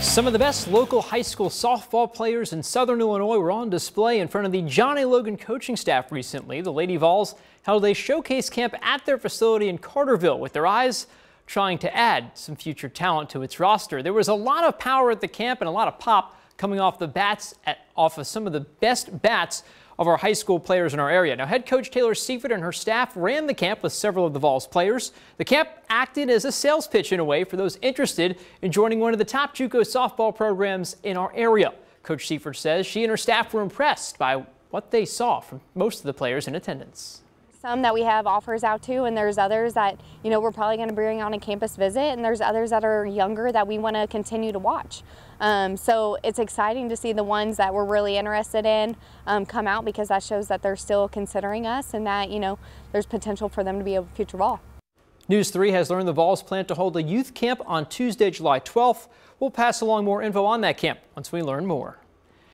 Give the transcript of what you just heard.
Some of the best local high school softball players in Southern Illinois were on display in front of the John A. Logan coaching staff recently. The Lady Vols held a showcase camp at their facility in Carterville with their eyes trying to add some future talent to its roster. There was a lot of power at the camp and a lot of pop coming off the bats at, off of some of the best bats of our high school players in our area. Now, head coach Taylor Seifert and her staff ran the camp with several of the Vols players. The camp acted as a sales pitch in a way for those interested in joining one of the top JUCO softball programs in our area. Coach Seifert says she and her staff were impressed by what they saw from most of the players in attendance some that we have offers out to and there's others that you know we're probably going to bring on a campus visit and there's others that are younger that we want to continue to watch um, so it's exciting to see the ones that we're really interested in um, come out because that shows that they're still considering us and that you know there's potential for them to be a future Vol News 3 has learned the Vols plan to hold a youth camp on Tuesday, July 12th. We'll pass along more info on that camp once we learn more.